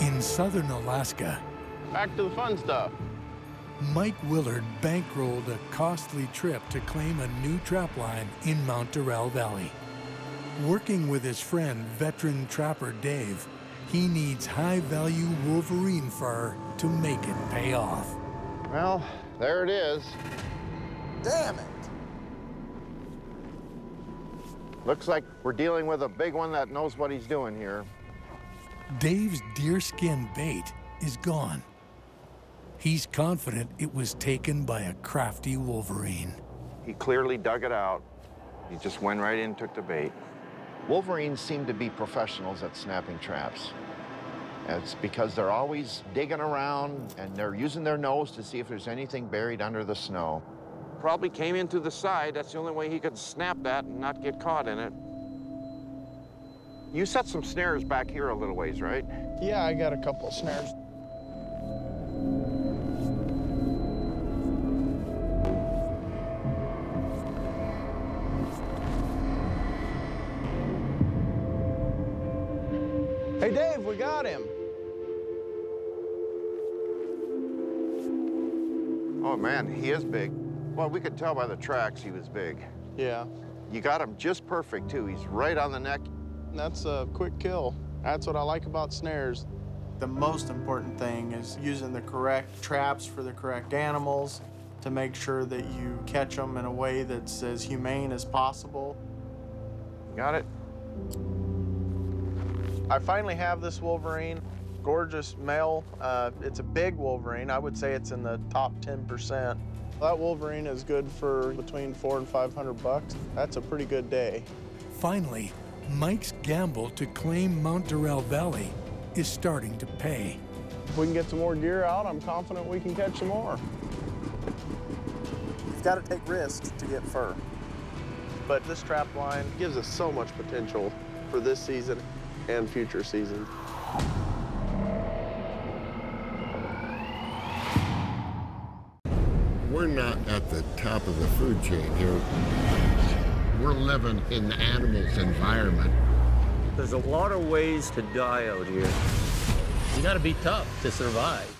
In southern Alaska, Back to the fun stuff. Mike Willard bankrolled a costly trip to claim a new trapline in Mount Doral Valley. Working with his friend, veteran trapper Dave, he needs high-value wolverine fur to make it pay off. Well, there it is. Damn it. Looks like we're dealing with a big one that knows what he's doing here. Dave's deerskin bait is gone. He's confident it was taken by a crafty wolverine. He clearly dug it out. He just went right in and took the bait. Wolverines seem to be professionals at snapping traps. It's because they're always digging around and they're using their nose to see if there's anything buried under the snow. Probably came in through the side. That's the only way he could snap that and not get caught in it. You set some snares back here a little ways, right? Yeah, I got a couple of snares. Hey, Dave, we got him. Oh man, he is big. Well, we could tell by the tracks he was big. Yeah, You got him just perfect too. He's right on the neck. That's a quick kill. That's what I like about snares. The most important thing is using the correct traps for the correct animals to make sure that you catch them in a way that's as humane as possible. Got it? I finally have this Wolverine. Gorgeous male. Uh, it's a big Wolverine. I would say it's in the top 10%. That Wolverine is good for between four and 500 bucks. That's a pretty good day. Finally, Mike's gamble to claim Mount Doral Valley is starting to pay. If we can get some more gear out, I'm confident we can catch some more. You've got to take risks to get fur. But this trap line gives us so much potential for this season and future seasons. We're not at the top of the food chain here. We're living in the animal's environment. There's a lot of ways to die out here. You gotta be tough to survive.